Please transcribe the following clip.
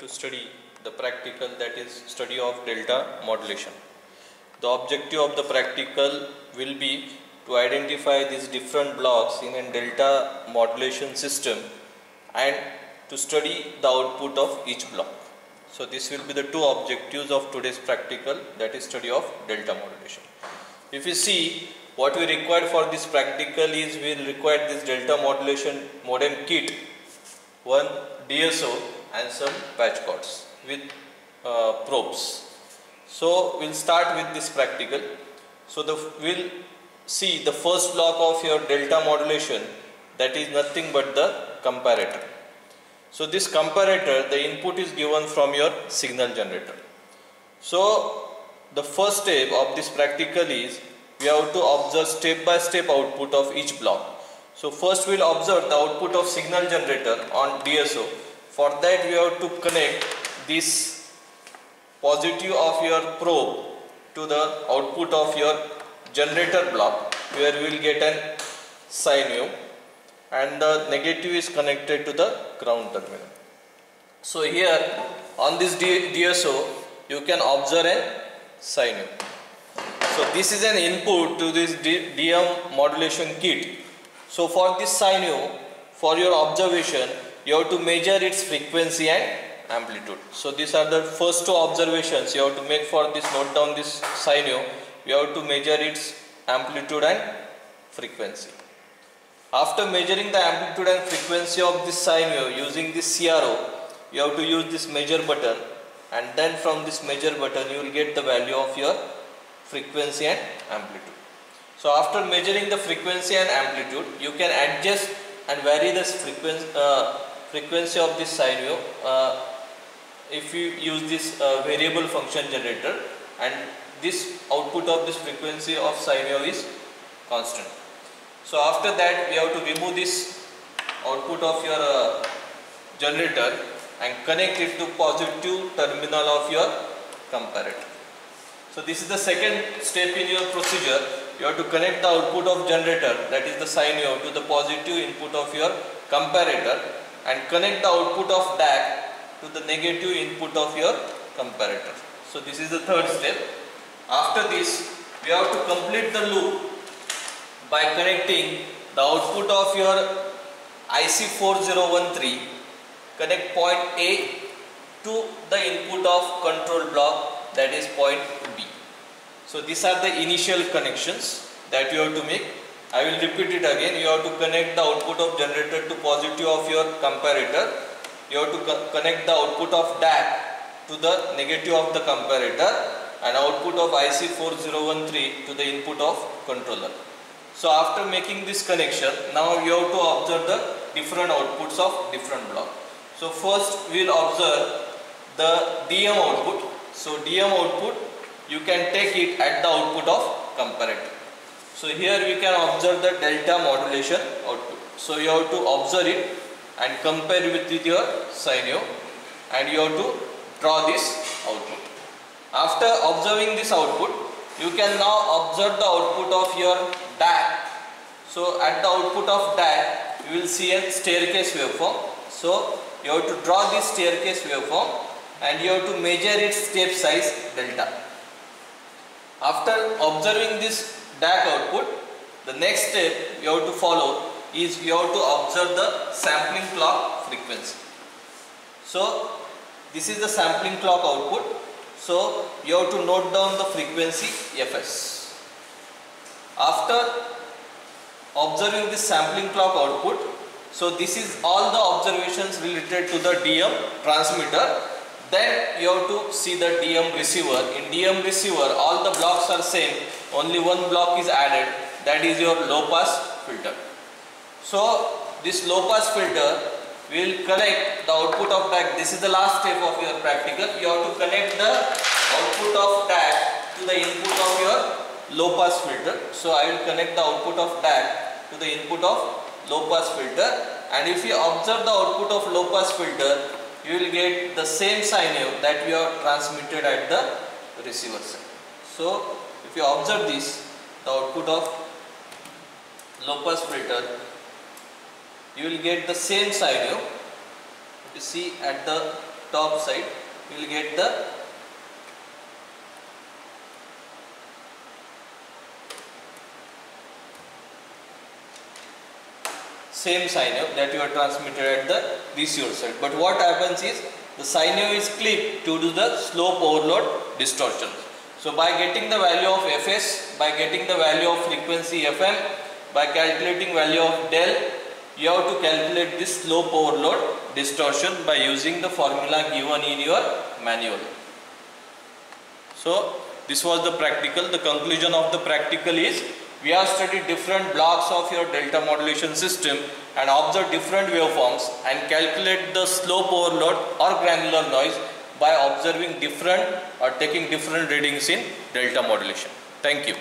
to study the practical that is study of delta modulation. The objective of the practical will be to identify these different blocks in a delta modulation system and to study the output of each block. So this will be the two objectives of today's practical that is study of delta modulation. If you see what we require for this practical is we will require this delta modulation modem kit, one DSO and some patch cords with uh, probes. So we'll start with this practical. So the we'll see the first block of your delta modulation that is nothing but the comparator. So this comparator the input is given from your signal generator. So the first step of this practical is we have to observe step by step output of each block. So first we will observe the output of signal generator on DSO. For that we have to connect this positive of your probe to the output of your generator block where we will get an sine wave and the negative is connected to the ground terminal. So here on this DSO you can observe a sine wave. So this is an input to this DM modulation kit. So for this sine wave for your observation you have to measure its frequency and amplitude. So these are the first two observations you have to make for this note down this sine wave. You have to measure its amplitude and frequency. After measuring the amplitude and frequency of this sine wave using this CRO, you have to use this measure button and then from this measure button you will get the value of your frequency and amplitude. So after measuring the frequency and amplitude, you can adjust and vary this frequency, uh, frequency of this sine wave uh, if you use this uh, variable function generator and this output of this frequency of sine wave is constant. So after that we have to remove this output of your uh, generator and connect it to positive terminal of your comparator. So this is the second step in your procedure. You have to connect the output of generator that is the sine wave to the positive input of your comparator and connect the output of DAC to the negative input of your comparator. So this is the third step. After this we have to complete the loop by connecting the output of your IC4013 connect point A to the input of control block that is point B. So these are the initial connections that you have to make. I will repeat it again. You have to connect the output of generator to positive of your comparator. You have to co connect the output of DAC to the negative of the comparator and output of IC4013 to the input of controller. So after making this connection, now you have to observe the different outputs of different block. So first we will observe the DM output. So DM output you can take it at the output of comparator. So here we can observe the delta modulation output. So you have to observe it and compare with, with your sine wave and you have to draw this output. After observing this output, you can now observe the output of your DAC. So at the output of DAC, you will see a staircase waveform. So you have to draw this staircase waveform and you have to measure its step size delta. After observing this DAC output, the next step you have to follow is you have to observe the sampling clock frequency. So this is the sampling clock output. So you have to note down the frequency Fs. After observing this sampling clock output, so this is all the observations related to the DM transmitter. Then you have to see the DM receiver. In DM receiver, all the blocks are same. Only one block is added. That is your low pass filter. So this low pass filter will connect the output of DAC. This is the last step of your practical. You have to connect the output of DAC to the input of your low pass filter. So I will connect the output of DAC to the input of low pass filter and if you observe the output of low pass filter you will get the same sine wave that we have transmitted at the receiver side. So if you observe this the output of low pass filter you will get the same sine wave you see at the top side you will get the same sine wave that you are transmitted at the receiver side. But what happens is the sine wave is clipped due to the slope overload distortion. So by getting the value of Fs, by getting the value of frequency Fm, by calculating value of del, you have to calculate this slope overload distortion by using the formula given in your manual. So this was the practical. The conclusion of the practical is we have studied different blocks of your delta modulation system and observed different waveforms and calculate the slope overload or granular noise by observing different or taking different readings in delta modulation. Thank you.